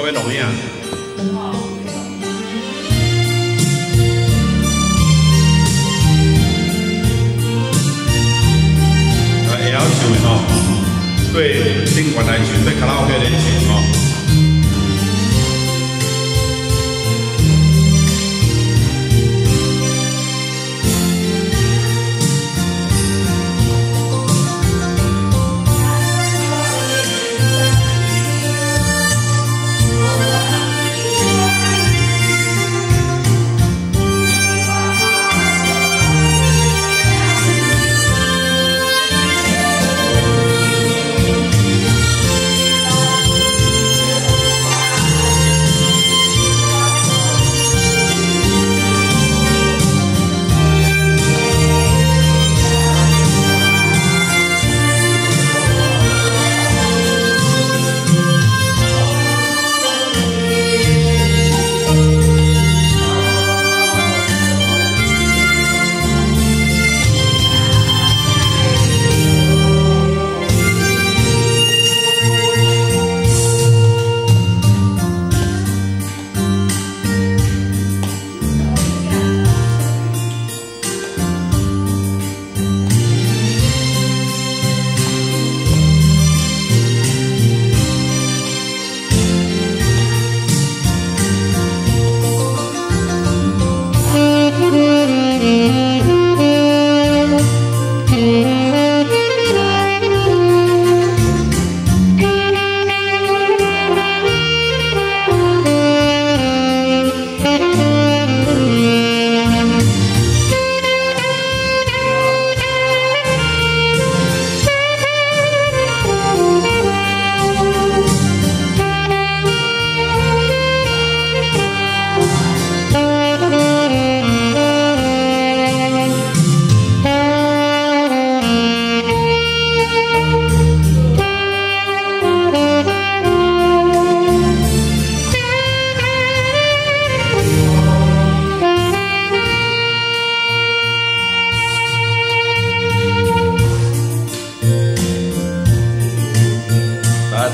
我要录影。啊，会晓唱的吼，对，顶原来唱，对卡拉 OK 练习吼。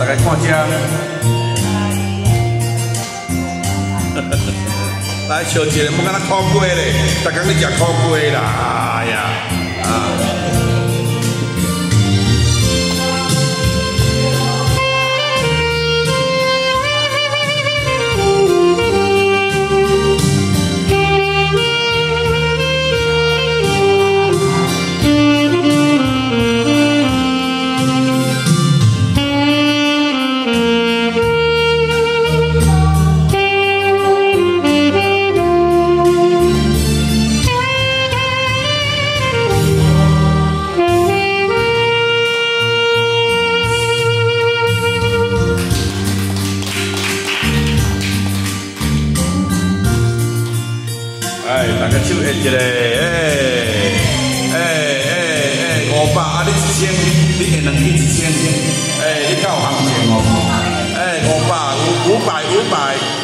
大家看这，来笑一个，莫跟他烤鸡嘞，大家你食烤鸡啦，哎呀，哎，大家手握一下，哎，哎哎哎，五百啊，你一千，你下两支一千，哎，你较有行情哦，哎，五百五五百五百。